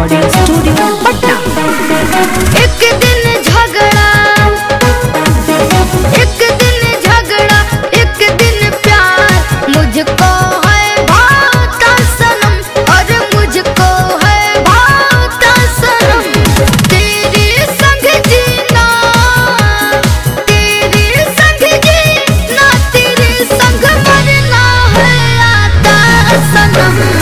Recording studio Patna. एक दिन झगड़ा, एक दिन झगड़ा, एक दिन प्यार। मुझको है बहुत सनम और मुझको है बहुत सनम तेरे संग जीना, तेरे संग जीना, तेरे संग मरना है आता सनम